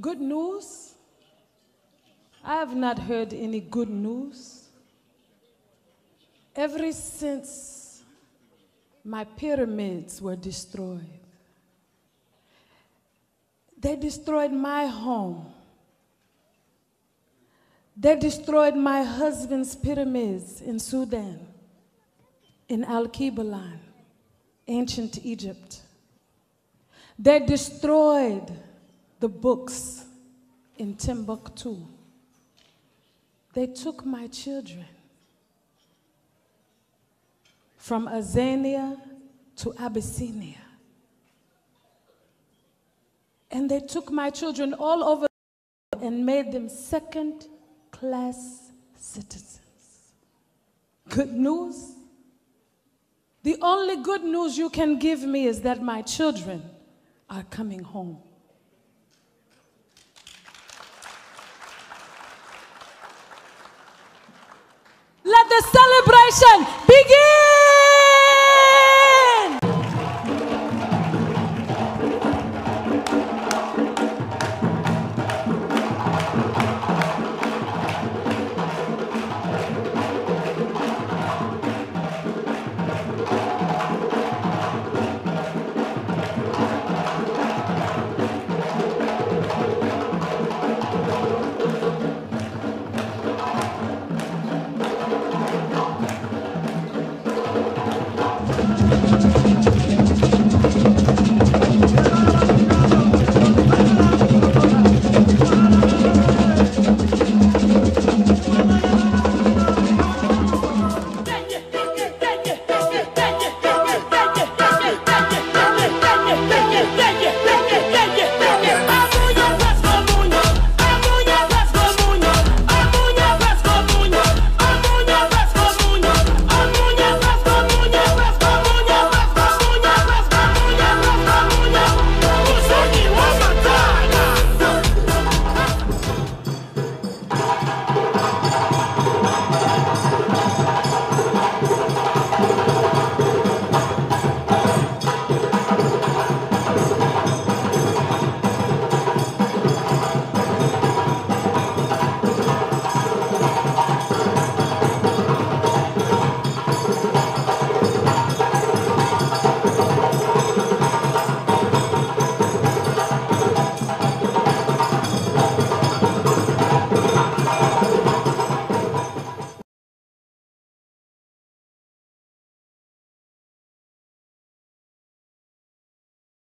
Good news? I have not heard any good news. Ever since my pyramids were destroyed, they destroyed my home. They destroyed my husband's pyramids in Sudan, in Alkebulan, ancient Egypt. They destroyed the books in Timbuktu. They took my children from Azania to Abyssinia. And they took my children all over and made them second class citizens. Good news? The only good news you can give me is that my children are coming home. Let the celebration begin.